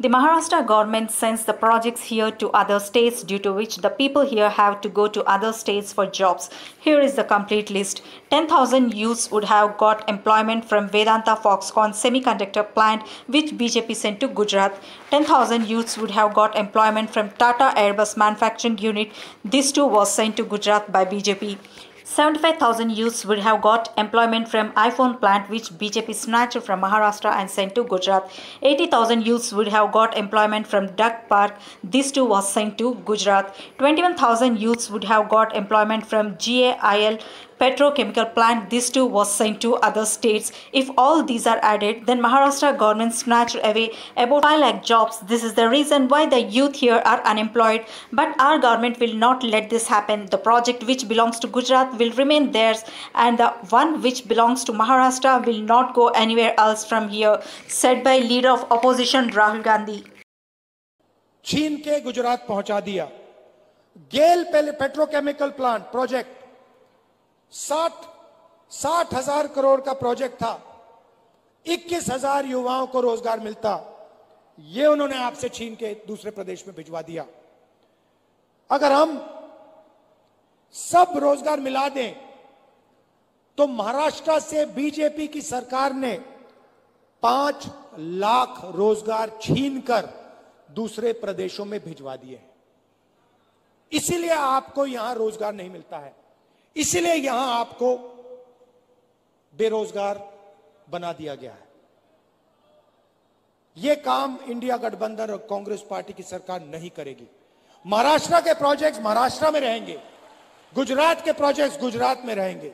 The Maharashtra government sends the projects here to other states due to which the people here have to go to other states for jobs. Here is the complete list. 10,000 youths would have got employment from Vedanta Foxconn semiconductor plant which BJP sent to Gujarat. 10,000 youths would have got employment from Tata Airbus manufacturing unit. This too was sent to Gujarat by BJP. 75,000 youths would have got employment from iPhone plant which BJP snatched from Maharashtra and sent to Gujarat. 80,000 youths would have got employment from Drug Park. This too was sent to Gujarat. 21,000 youths would have got employment from GAIL petrochemical plant. This too was sent to other states. If all these are added, then Maharashtra government snatched away about 5 lakh jobs. This is the reason why the youth here are unemployed. But our government will not let this happen. The project which belongs to Gujarat will remain theirs and the one which belongs to Maharashtra will not go anywhere else from here, said by leader of opposition Rahul Gandhi. छीन के गुजरात पहुंचा दिया गेल petrochemical plant project साठ साठ हज़ार करोड़ का project था। इक्कीस हज़ार युवाओं को रोज़गार मिलता। ये उन्होंने आपसे छीन के दूसरे प्रदेश में भिजवा दिया। अगर हम सब रोज़गार मिला दें तो महाराष्ट्र से बीजेपी की सरकार ने पाँच लाख रोज़गार छीनकर दूसरे प्रदेशों में भिजवा दिए इसीलिए आपको यहाँ रोज़गार नहीं मिलता है। इसीलिए यहाँ आपको बेरोजगार बना दिया गया है। यह काम इंडिया गठबंधन और कांग्रेस पार्टी की सरकार नहीं करेगी। महाराष्ट्र के प्रोजेक्ट्स महाराष्ट्र में रहेंगे। गुजरात के प्रोजेक्ट्स गुजरात में रहेंगे।